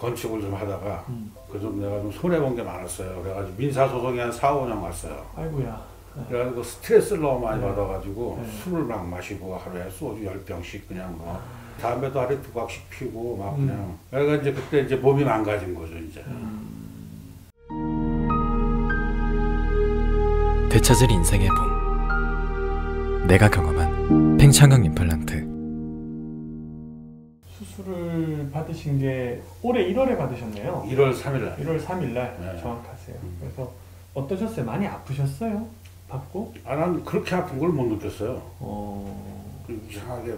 건축을 좀 하다가 음. 그좀 내가 좀 손해 본 게 많았어요. 그래가지고 민사 소송이 한 4, 5년 갔어요. 아이고야. 그래가지고 스트레스를 너무 많이 네. 받아가지고 네. 술을 막 마시고 하루에 소주 10병씩 그냥 뭐 담배도 하루에 두 박씩 피고 막 음. 그냥 그래가 이제 그때 이제 몸이 망가진 거죠 이제. 되찾을 인생의 봄 내가 경험한 팽창강 임플란트 받으신 게 올해 1월에 받으셨네요. 1월 3일 날. 1월 3일 날 네. 정확하세요. 음. 그래서 어떠셨어요? 많이 아프셨어요? 받고? 아, 난 그렇게 아픈 걸 못 느꼈어요. 어. 그 이상하게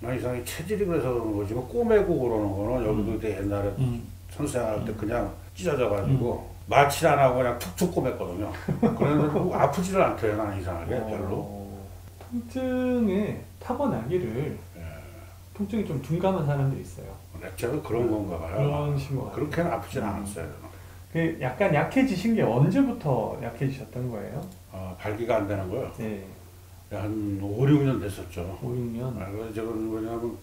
난 이상하게 체질이 그래서 그런 거지 뭐 꼬매고 그러는 거는 여기도 그때 옛날에 음. 선생할 때 그냥 찢어져가지고 마취 안 하고 그냥 툭툭 꼬맸거든요. 그런데 뭐 아프지를 않대요, 난 이상하게 별로. 어, 통증에 타고나기를 예. 통증이 좀 둔감한 사람들이 있어요. 제가 그런 건가 봐요. 그러신 것 같아요. 그렇게는 아프진 음. 않았어요. 그 약간 약해지신 게 언제부터 약해지셨던 거예요? 어, 발기가 안 되는 거요. 네, 한 5, 6년 됐었죠. 5, 6년. 아, 그래서 저는 왜냐면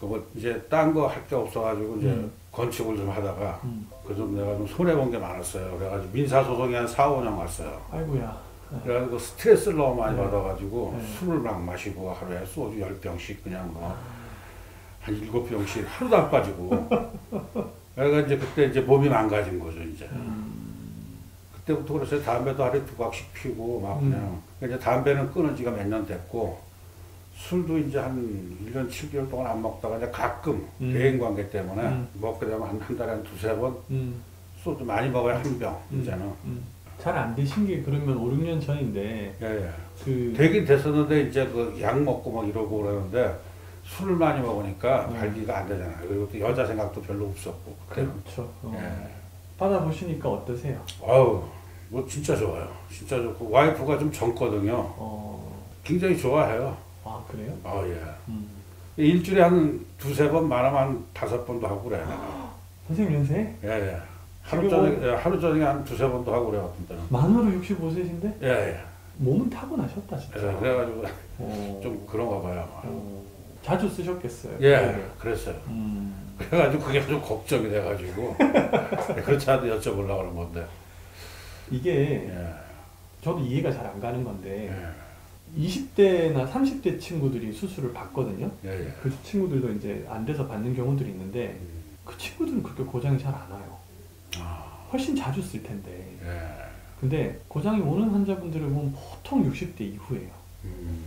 그뭐 이제 딴 거 할 게 없어가지고 이제 음. 건축을 좀 하다가 음. 그좀 내가 좀 손해 본 게 많았어요. 그래가지고 민사 소송이 한 4, 5년 갔어요. 아이고야. 그래가지고 스트레스를 너무 많이 네. 받아가지고 네. 술을 막 마시고 하루에 소주 10병씩 그냥 뭐 한 7병씩 하루도 안 빠지고 그래가 이제 그때 이제 몸이 망가진 거죠 이제 음. 그때부터 그래서 담배도 하루에 두 박씩 피고 막 음. 그냥 이제 담배는 끊은 지가 몇 년 됐고 술도 이제 한 1년 7개월 동안 안 먹다가 이제 가끔 음. 대인 관계 때문에 음. 먹게 되면 한, 한 달에 한 두세 번 음. 소주 많이 먹어야 한병 음. 이제는 음. 잘안 되신 게 그러면 5, 6년 전인데 예 예 그 되긴 됐었는데 이제 그 약 먹고 막 이러고 그러는데 술을 많이 먹으니까 음. 발기가 안 되잖아요. 그리고 또 여자 생각도 별로 없었고. 그때는. 그렇죠. 어. 예. 받아보시니까 어떠세요? 아우 뭐 진짜 좋아요. 진짜 좋고 와이프가 좀 젊거든요. 어. 굉장히 좋아해요. 아 그래요? 아 예. 음. 일주일에 한 두세 번 많으면 한 다섯 번도 하고 그래. 내가. 선생님 연세 예 예. 하루 저녁 예, 하루 저녁에 한 두세 번도 하고 그래 같은 때는. 만으로 65세신데 예 예. 몸은 타고나셨다 진짜. 예, 그래가지고 어. 좀 그런가 봐요. 어. 자주 쓰셨겠어요. 예 네. 그랬어요. 음. 그래가지고 그게 좀 걱정이 돼가지고 그렇지 않아도 여쭤보려고 그런 건데 이게 예, 저도 이해가 잘 안 가는 건데 예, 20대나 30대 친구들이 수술을 받거든요. 예, 예. 그 친구들도 이제 안 돼서 받는 경우들이 있는데 음, 그 친구들은 그렇게 고장이 잘 안 와요. 아, 훨씬 자주 쓸 텐데. 예, 근데 고장이 오는 환자분들을 보면 보통 60대 이후예요. 음,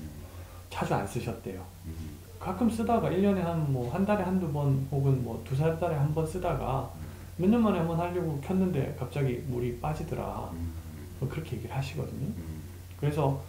자주 안 쓰셨대요. 음, 가끔 쓰다가 1년에 한 뭐 한 달에 한두 번 혹은 뭐두 달에 한 번 쓰다가 몇 년 만에 한 번 하려고 켰는데 갑자기 물이 빠지더라. 음, 뭐 그렇게 얘기를 하시거든요. 음. 그래서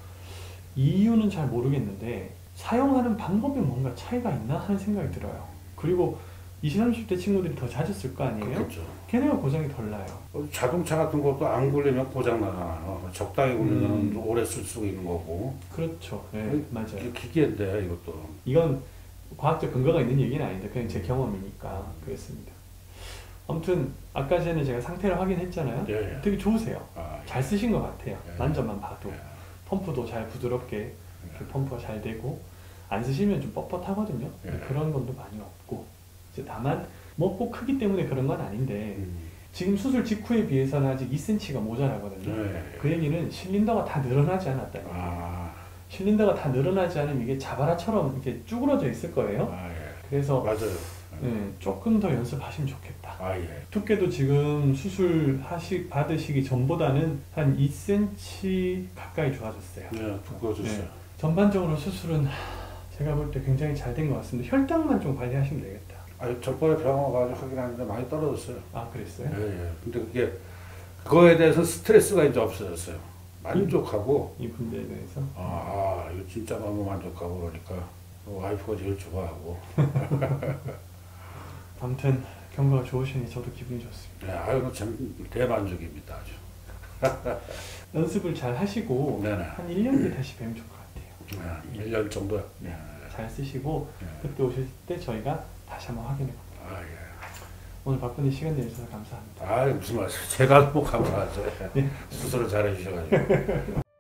이유는 잘 모르겠는데 사용하는 방법에 뭔가 차이가 있나 하는 생각이 들어요. 그리고 20, 30대 친구들이 더 자주 쓸거 아니에요? 그렇겠죠. 걔네가 고장이 덜 나요. 어, 자동차 같은 것도 안 굴리면 고장 나잖아요. 적당히 굴리면 음. 오래 쓸 수 있는 거고. 그렇죠. 네, 음, 맞아요. 기계인데 이것도. 이건 과학적 근거가 있는 얘기는 아닌데 그냥 제 경험이니까 그랬습니다. 아무튼 아까 전에 제가 상태를 확인했잖아요. 예, 예. 되게 좋으세요. 아, 잘 쓰신 것 같아요. 예. 만져만 봐도 예. 펌프도 잘 부드럽게 이렇게 펌프가 잘 되고 안 쓰시면 좀 뻣뻣하거든요. 예. 그런 건도 많이 없고 다만 뭐 꼭 크기 때문에 그런 건 아닌데 음, 지금 수술 직후에 비해서는 아직 2cm가 모자라거든요. 예, 예. 그 얘기는 실린더가 다 늘어나지 않았다는 거예요. 아, 실린더가 다 늘어나지 않으면 이게 자바라처럼 이렇게 쭈그러져 있을 거예요. 아, 예. 그래서 맞아요. 예, 조금 더 연습하시면 좋겠다. 아, 예. 두께도 지금 수술 하시 받으시기 전보다는 한 2cm 가까이 좋아졌어요. 네, 두꺼워졌어요. 네. 전반적으로 수술은 제가 볼 때 굉장히 잘 된 것 같습니다. 혈당만 좀 관리하시면 되겠다. 아니, 저번에 병원 가서 확인하는데 많이 떨어졌어요. 아 그랬어요? 예, 예. 근데 그게 그거에 대해서 스트레스가 이제 없어졌어요. 만족하고 이 분야에 대해서. 아, 아 이거 진짜 너무 만족하고 그러니까 와이프가 제일 좋아하고 아무튼 경과가 좋으시니 저도 기분이 좋습니다. 네, 아유 참 대만족입니다 아주. 연습을 잘 하시고 네네. 한 1년 뒤에 다시 뵈면 좋을 것 같아요. 네, 1년 정도요. 네. 잘 쓰시고 네. 그때 오실 때 저희가 다시 한번 확인해 볼게요. 아 예. 오늘 바쁜데 시간 내주셔서 감사합니다. 아 무슨 말씀? 제가 뭐 감사하죠. 네. 스스로 잘해주셔가지고.